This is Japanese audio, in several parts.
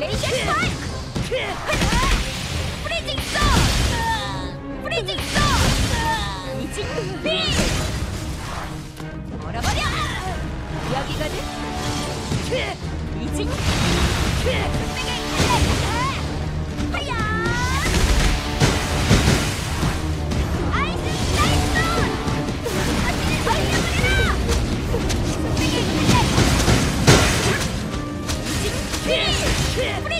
레이저 스파이크! 프리징 쏘! 프리징 쏘! 프리징 빔! 얼어버려! 여기거든? 이징 Hey!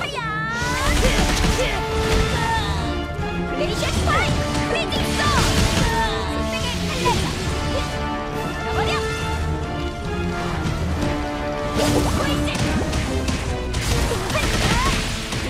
Hiya!